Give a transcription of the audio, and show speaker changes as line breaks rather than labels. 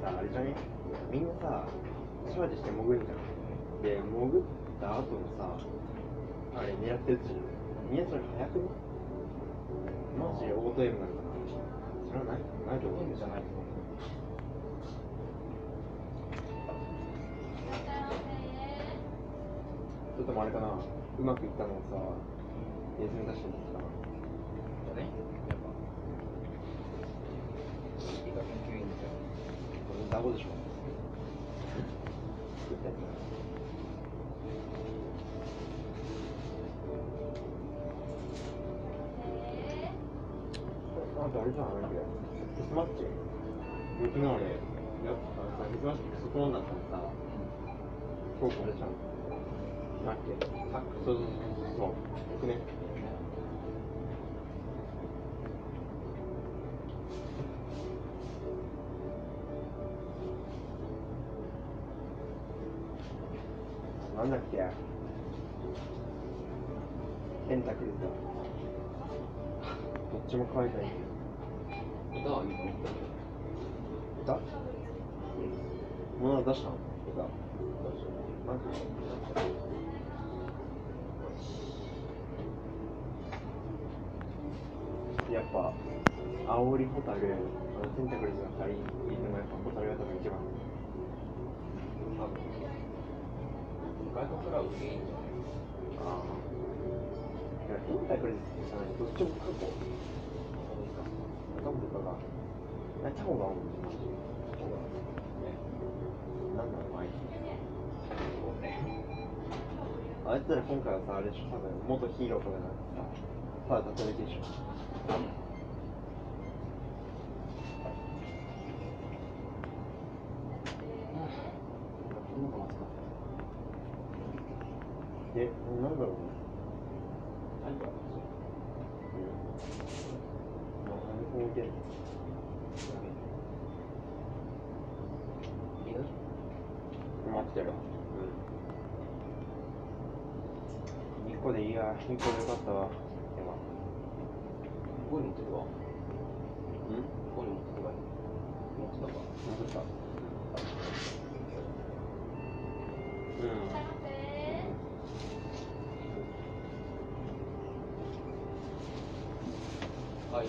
さあれじゃね？みんなさチャージして潜るじゃん。で潜った後のさあれ狙ってるじゃんみんなそれ早くね？マジオートエムなのかな。それはないないと思うん
じゃないと思う
それともあれかな。うまくいったのをさネズミ出してるんでこれダボでしょ。あとあれじゃん、あれだけスマッチ。雪のあれ、やっぱさ、デスマッチクソコロンだったらさ、そうこれじゃん。だっけ？あ、そうそうそうそう、そう。僕ね。なんだっけ？テンタクルズだ。どっちも可愛いからい。い。
歌？はいいと思ったけ
歌物は出したの？歌？
ど
なんかやっぱ、青織ホタル、あのテンタクルズが2人いるのがやっぱホタルが多分一番。
多分外国から受けいいんじゃないか
ああ。いや、テンタクルズってさ、どっちも過去。過去とかが、え、タコが多いマジで。タコが。なんなのあいつ。
そうね
あいつら今回はさ、あれでしょ、多分元ヒーローとかなんかさ、ただ立つだけでしょ。え、なんだろうね。
何か
何も見てんの
犬
待ってるよ。うん。1個でいいや、1個でよかったわ。でも。
ここに持ってるわ
うん？
ここに持ってるわ持ってたか
戻った。
はい